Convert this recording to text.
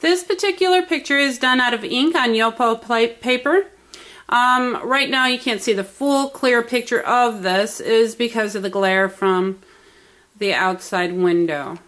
This particular picture is done out of ink on Yupo paper. Um, right now you can't see the full clear picture of this is because of the glare from the outside window.